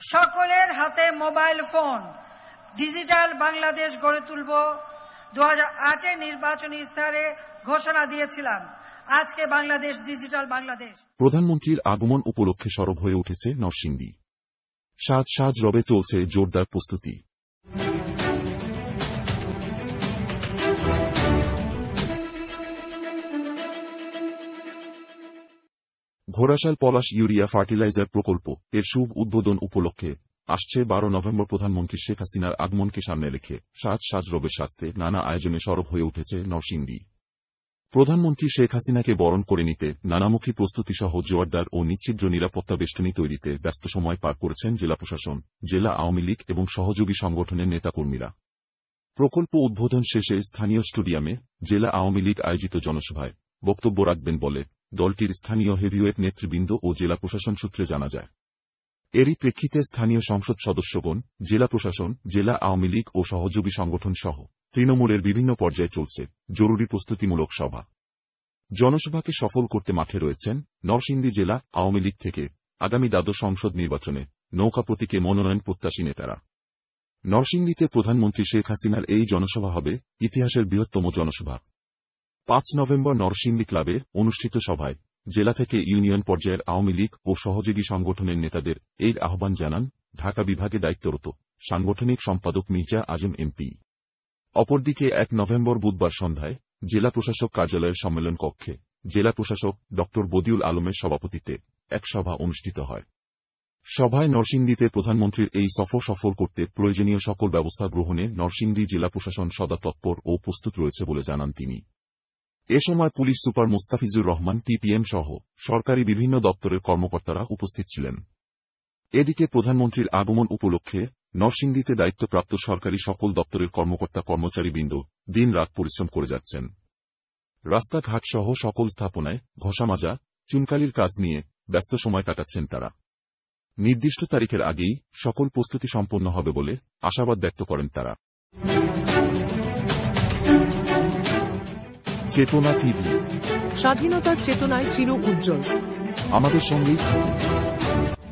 সকলের হাতে mobile phone. Digital Bangladesh গড়ে তুলব। দু হাজার নির্বাচনী স্তরে ঘোষণা দিয়েছিলাম। আজকে বাংলাদেশ, ডিজিটাল বাংলাদেশ। প্রধানমন্ত্রীর আগমন উপলক্ষে সরব হয়ে উঠেছে নরসিংদী। সাজ সাজ রবে চলছে জোরদার প্রস্তুতি। ঘোড়াশাল পলাশ ইউরিয়া ফার্টিলাইজার প্রকল্প এর শুভ উদ্বোধন উপলক্ষে আসছে বারো নভেম্বর প্রধানমন্ত্রী শেখ হাসিনার আগমনকে সামনে রেখে সাজ সাজ রবের সাজতে নানা আয়োজনে সরব হয়ে উঠেছে নরসিংদী। প্রধানমন্ত্রী শেখ হাসিনাকে বরণ করে নিতে নানামুখী প্রস্তুতি সহ জোয়ারদার ও নিচ্ছিদ্র নিরাপত্তা বেষ্টনী তৈরিতে ব্যস্ত সময় পার করেছেন জেলা প্রশাসন, জেলা আওয়ামী লীগ এবং সহযোগী সংগঠনের নেতাকর্মীরা। প্রকল্প উদ্বোধন শেষে স্থানীয় স্টেডিয়ামে জেলা আওয়ামী লীগ আয়োজিত জনসভায় বক্তব্য রাখবেন বলে দলটির স্থানীয় হেভিওয়েট নেতৃবৃন্দ ও জেলা প্রশাসন সূত্রে জানা যায়। এরই প্রেক্ষিতে স্থানীয় সংসদ সদস্যগণ, জেলা প্রশাসন, জেলা আওয়ামী লীগ ও সহযোগী সংগঠন সহ তৃণমূলের বিভিন্ন পর্যায়ে চলছে জরুরি প্রস্তুতিমূলক সভা। জনসভাকে সফল করতে মাঠে রয়েছেন নরসিংদী জেলা আওয়ামী লীগ থেকে আগামী দ্বাদশ সংসদ নির্বাচনে নৌকা প্রতীকে মনোনয়ন প্রত্যাশী নেতারা। নরসিংদীতে প্রধানমন্ত্রী শেখ হাসিনার এই জনসভা হবে ইতিহাসের বৃহত্তম জনসভা। পাঁচ নভেম্বর নরসিংদী ক্লাবে অনুষ্ঠিত সভায় জেলা থেকে ইউনিয়ন পর্যায়ের আওয়ামী লীগ ও সহযোগী সংগঠনের নেতাদের এর আহ্বান জানান ঢাকা বিভাগে দায়িত্বরত সাংগঠনিক সম্পাদক মির্জা আজম এমপি। অপরদিকে এক নভেম্বর বুধবার সন্ধ্যায় জেলা প্রশাসক কার্যালয়ের সম্মেলন কক্ষে জেলা প্রশাসক ড বদিউল আলমের সভাপতিত্বে এক সভা অনুষ্ঠিত হয়। সভায় নরসিংদীতে প্রধানমন্ত্রীর এই সফর সফল করতে প্রয়োজনীয় সকল ব্যবস্থা গ্রহণে নরসিংদী জেলা প্রশাসন সদা তৎপর ও প্রস্তুত রয়েছে বলে জানান তিনি। এ সময় police super Mustafizur Rahman, TPM সহ সরকারি বিভিন্ন দপ্তরের কর্মকর্তারা উপস্থিত ছিলেন। এদিকে প্রধানমন্ত্রীর আগমন উপলক্ষে নরসিংদীতে দায়িত্বপ্রাপ্ত সরকারি সকল দপ্তরের কর্মকর্তা কর্মচারীবৃন্দ দিন রাত পরিশ্রম করে যাচ্ছেন। রাস্তাঘাট সহ সকল স্থাপনায় ঘষামাজা চুনকালির কাজ নিয়ে ব্যস্ত সময় কাটাচ্ছেন তারা। নির্দিষ্ট তারিখের আগেই সকল প্রস্তুতি সম্পন্ন হবে বলে আশাবাদ ব্যক্ত করেন তারা। চেতনা টিভি। স্বাধীনতার চেতনায় চির উজ্জ্বল। আমাদের সঙ্গেই থাকুন।